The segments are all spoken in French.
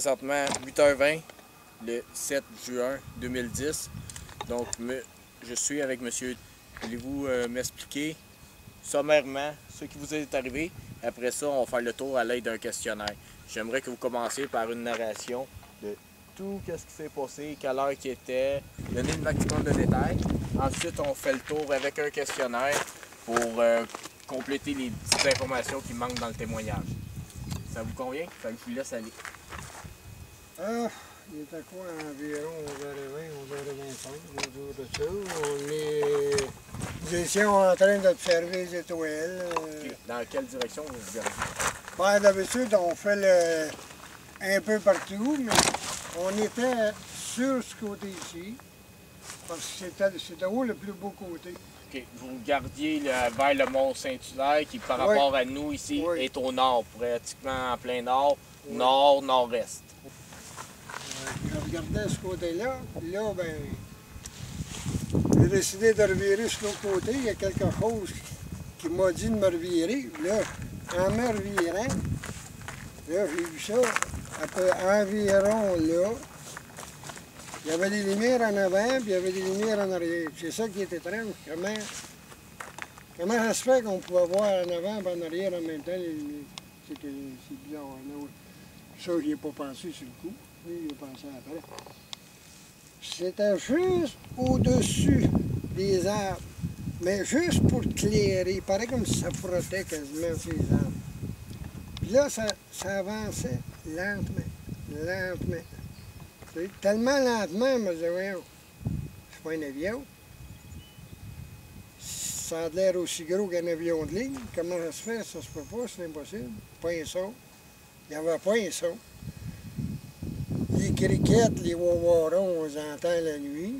présentement 8h20, le 7 juin 2010. Donc, je suis avec monsieur. Voulez-vous euh, m'expliquer sommairement ce qui vous est arrivé? Après ça, on va faire le tour à l'aide d'un questionnaire. J'aimerais que vous commenciez par une narration de tout ce qui s'est passé, quelle heure qui était, donner le maximum de détails. Ensuite, on fait le tour avec un questionnaire pour euh, compléter les petites informations qui manquent dans le témoignage. Ça vous convient? Ça je vous laisse aller. Ah, il était quoi environ 11h20, 11h25, autour de ça. On est... Nous étions en train d'observer les étoiles. Okay. Dans quelle direction vous regardez? Ben, d'habitude, on fait le... un peu partout, mais on était sur ce côté-ci, parce que c'était où le plus beau côté? OK. Vous regardiez vers le mont Saint-Hilaire, qui par rapport à nous ici est au nord, pratiquement en plein nord, nord, nord-est. Regardais ce côté-là, là, ben, j'ai décidé de revirer sur l'autre côté. Il y a quelque chose qui m'a dit de me revirer. Là, en me revirant, là, j'ai vu ça, peu environ là, il y avait des lumières en avant, puis il y avait des lumières en arrière. C'est ça qui était étrange. Comment, comment ça se fait qu'on pouvait voir en avant et en arrière en même temps les lumières? C'est bizarre. Non? Ça, j'y ai pas pensé sur le coup. C'était juste au-dessus des arbres. Mais juste pour clairer. Il paraît comme si ça frottait quasiment ces arbres. Puis là, ça, ça avançait lentement, lentement. Tellement lentement, je me disais, pas un avion. Ça a l'air aussi gros qu'un avion de ligne. Comment ça se fait? Ça se peut pas, c'est impossible. Pas un son. Il n'y avait pas un son. Criquettes, les wawarons, on les entend la nuit.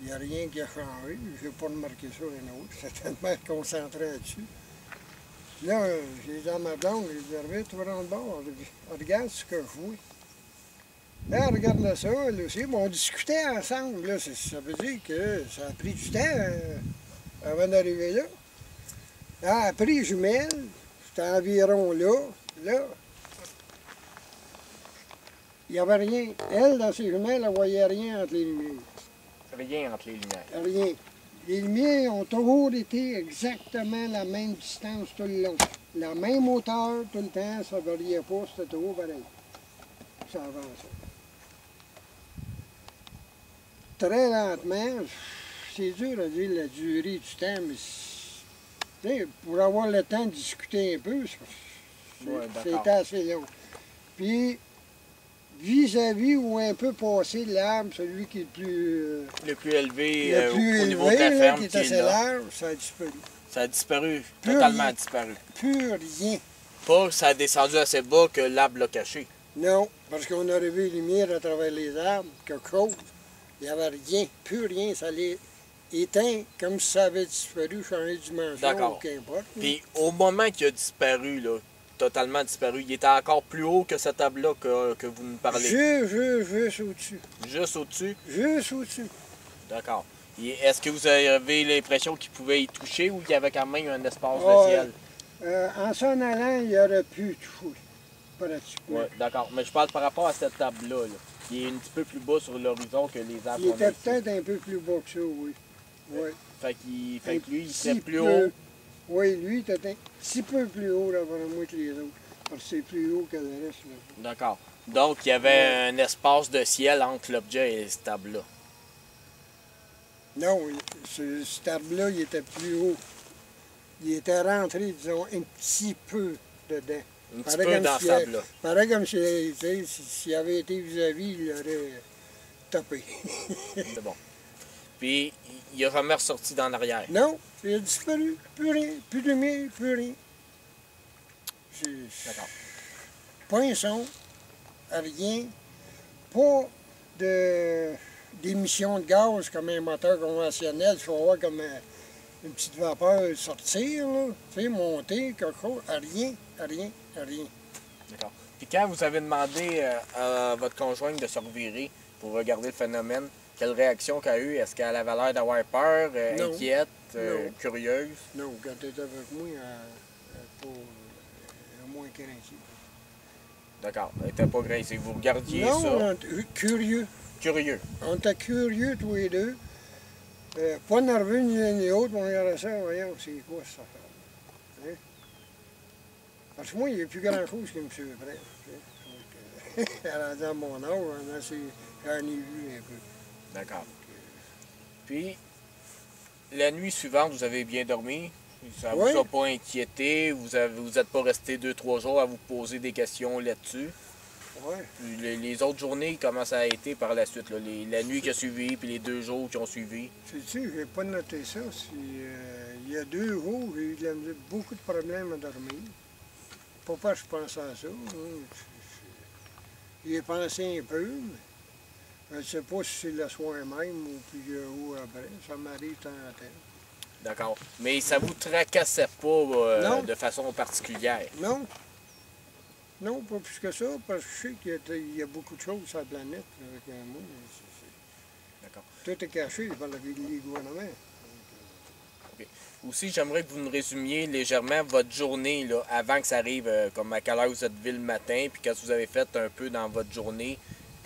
Il n'y a rien qui a changé. Je n'ai pas remarqué ça, les autres. J'étais tellement concentré là-dessus. Là, j'ai dit à ma blonde, j'ai dit, tu vas dans le bord, regarde ce que je vois. Là, regarde ça, là aussi. Bon, on discutait ensemble. Là, ça veut dire que ça a pris du temps euh, avant d'arriver là. Là, après, jumelles, c'était environ là. Là, il n'y avait rien. Elle, dans ses jumelles, elle ne voyait rien entre les lumières. Rien entre les lumières? Rien. Les lumières ont toujours été exactement la même distance tout le long. La même hauteur tout le temps, ça ne variait pas, c'était toujours pareil. Ça avançait. très lentement. C'est dur à dire la durée du temps, mais pour avoir le temps de discuter un peu, c'était assez long. Puis, vis-à-vis ou un peu passé l'arbre, celui qui est le plus... Euh, le plus élevé, le euh, plus au niveau de la ferme, qui est assez large, ça a disparu. Ça a disparu, totalement disparu. Plus rien. Pas ça a descendu assez bas que l'arbre l'a caché. Non, parce qu'on a revu les lumières à travers les arbres, quelque chose. Il n'y avait rien, plus rien. Ça allait éteint comme si ça avait disparu, changé de dimension, D'accord. qu'importe. Puis au moment qu'il a disparu, là, totalement disparu, il était encore plus haut que cette table-là que, que, vous nous parlez? Juste, juste, juste au-dessus. Juste au-dessus? Juste au-dessus. D'accord. Est-ce que vous avez l'impression qu'il pouvait y toucher ou qu'il y avait quand même un espace de ciel? Euh, en s'en allant, il aurait pu toucher, pratiquement. Oui, d'accord. Mais je parle par rapport à cette table-là. Là. Il est un petit peu plus bas sur l'horizon que les arbres. Il était peut-être un peu plus bas que ça, oui. oui. Fait, fait que lui, il serait plus haut. Oui, lui, il était un petit peu plus haut, là, moi, que les autres. Parce que c'est plus haut que le reste. D'accord. Donc, il y avait un espace de ciel entre l'objet et cette table-là. Non, ce, cet arbre-là, il était plus haut. Il était rentré, disons, un petit peu dedans. Un petit peu dans ce là Pareil comme s'il avait été vis-à-vis, il aurait topé. C'est bon. Puis, il a jamais ressorti dans l'arrière. Non, il a disparu. Plus rien. Plus de lumière, plus rien. D'accord. Pas un son, rien. Pas de d'émissions de gaz comme un moteur conventionnel. Il faut voir comme une petite vapeur sortir, là, monter, quelque chose. Rien, rien, rien. D'accord. Puis quand vous avez demandé euh, à votre conjointe de se revirer pour regarder le phénomène, quelle réaction qu'elle a eue? Est-ce qu'elle avait l'air d'avoir peur, euh, inquiète, euh, curieuse? Non, quand elle était avec moi, elle, pas, moins qu'elle D'accord. Elle n'était pas grincée. Vous regardiez non, ça? on était curieux. Curieux. On était curieux tous les deux. Euh, pas nerveux ni l'un ni l'autre, mais on regardait ça, voyons, c'est quoi ça? Affaire? Hein? Parce que moi, il n'y a plus grand-chose qui me surprend. à mon âge, on a assez- j'en ai vu un peu. D'accord. Puis, la nuit suivante, vous avez bien dormi? Ça ne Oui. vous a pas inquiété? Vous n'êtes vous êtes pas resté deux, trois jours à vous poser des questions là-dessus? Puis Les, les autres journées, comment ça a été par la suite? là? Les- la nuit qui a suivi, puis les deux jours qui ont suivi? Sais-tu, j'ai pas noté ça. Euh, il y a deux jours, j'ai eu de la misère- beaucoup de problèmes à dormir. Que je pensais à ça. hein? J'y ai pensé un peu, mais je ne sais pas si c'est le soir même ou puis euh, ou après. Ça m'arrive de temps en temps. D'accord. Mais ça vous tracassait pas euh, de façon particulière? Non. Non, pas plus que ça, parce que je sais qu'il y a, il y a beaucoup de choses sur la planète avec euh, moi. D'accord. Tout est caché par le les gouvernements. Aussi, j'aimerais que vous nous résumiez légèrement votre journée là, avant que ça arrive, euh, comme à quelle heure vous êtes levé le matin, puis qu'est-ce que vous avez fait un peu dans votre journée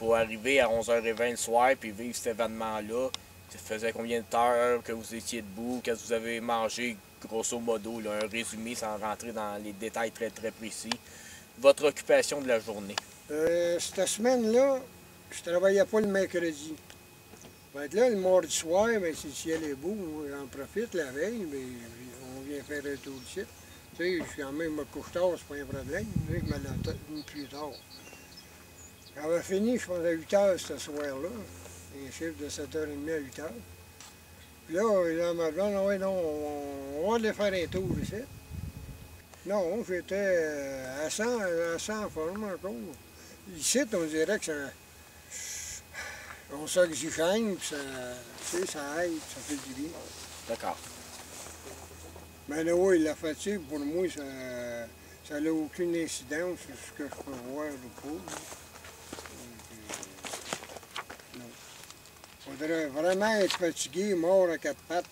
pour arriver à 11h20 le soir, puis vivre cet événement-là. Ça faisait combien de heures que vous étiez debout, qu'est-ce que vous avez mangé, grosso modo, un résumé sans rentrer dans les détails très très précis. Votre occupation de la journée. Euh, cette semaine-là, je travaillais pas le mercredi. Que là, le mardi soir, ben, si le ciel est beau, j'en profite la veille, mais on vient faire un tour de site. Tu sais, je suis quand même me couche tard, c'est pas un problème. Je me lève une tard. J'avais fini, je pense, à 8 heures ce soir-là. Un chiffre de 7h30 à 8 heures. Puis là, il m'a dit, non, ouais, non, on, on va aller faire un tour ici. Non, j'étais euh, à 100, à 100 forme encore. Ici, on dirait que ça. On s'oxygène, puis ça, tu sais, ça aide, ça fait du bien. D'accord. Mais là, oui, la fatigue, pour moi, ça ça n'a aucune incidence sur ce que je peux voir ou pas. Vraiment être fatigué, mort à quatre pattes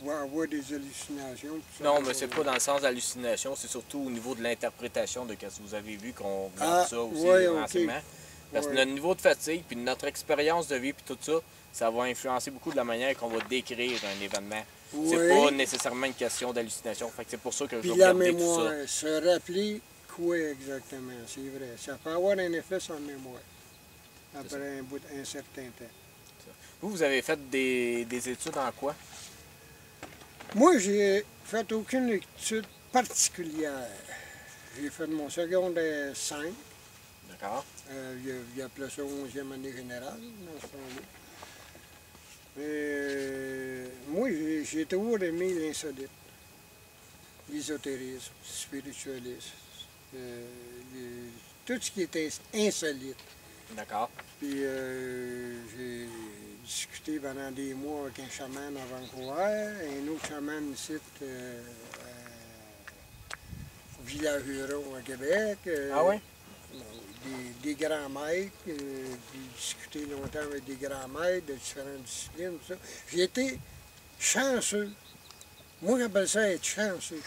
pour, avoir des hallucinations. ça, Non, mais c'est pas dans le sens d'hallucination, c'est surtout au niveau de l'interprétation de ce que vous avez vu qu'on Ah, regarde ça aussi, ouais, les ok. renseignements. Parce que notre niveau de fatigue, puis notre expérience de vie, puis tout ça, ça va influencer beaucoup de la manière qu'on va décrire un événement. C'est Oui. pas nécessairement une question d'hallucination. C'est pour ça que je Puis la regarder tout mémoire, ça. se rappeler quoi exactement, c'est vrai. Ça peut avoir un effet sur la mémoire après un, bout, un certain temps. Vous, vous avez fait des, des études en quoi? Moi, j'ai fait aucune étude particulière. J'ai fait mon secondaire 5. D'accord. Euh, il, appelait ça 11e année générale, dans ce temps-là. Mais euh, moi, j'ai toujours aimé l'insolite, l'ésotérisme, le spiritualisme, euh, les- tout ce qui était insolite. D'accord. Puis euh, j'ai discuté pendant des mois avec un chaman à Vancouver, un autre chaman ici euh, à- au village Huron à Québec. euh, Ah ouais? Des, des grands maîtres, euh, puis discuté longtemps avec des grands maîtres de différentes disciplines. tout ça. J'ai été chanceux. Moi, j'appelle ça être chanceux.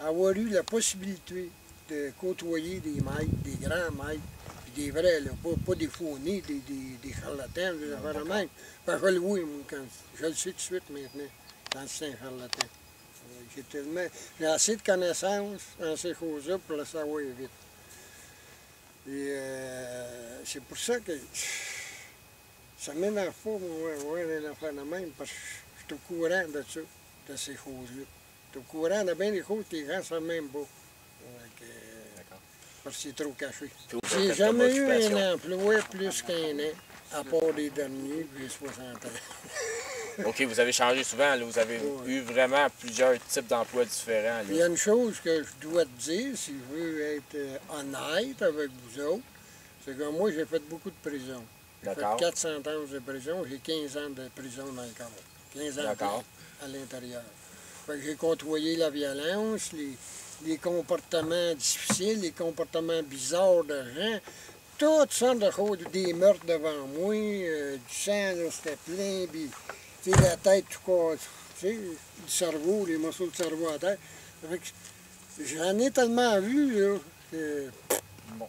Avoir eu la possibilité de côtoyer des maîtres, des grands maîtres, des vrais, là, pas, pas des fournis, des, des, des charlatans, des affaires de même. Parce que je le vois, moi, quand, je le sais tout de suite maintenant, quand c'est un charlatan. Euh, J'ai tellement, j'ai assez de connaissances en ces choses-là pour le savoir vite. Et euh, c'est pour ça que ça m'énerve pas, moi, voir un affaire de même, parce que je suis au courant de ça, de ces choses-là. Je suis au courant de bien des choses que les gens ne savent même pas. D'accord. parce que c'est trop caché. J'ai jamais eu un emploi plus qu'un an, à part les derniers, puis les 60 ans. OK, vous avez changé souvent. là. Vous avez Ouais. eu vraiment plusieurs types d'emplois différents. Il y a une chose que je dois te dire, si je veux être euh, honnête avec vous autres, c'est que moi, j'ai fait beaucoup de prison. J'ai fait D'accord. 400 ans de prison, j'ai 15 ans de prison dans le corps. 15 ans à l'intérieur. Fait que j'ai côtoyé la violence, les, les comportements difficiles, les comportements bizarres de gens, toutes sortes de choses, des meurtres devant moi, euh, du sang, c'était plein, puis la tête tout sais, du cerveau, les morceaux de cerveau à terre. J'en ai tellement vu, que Bon.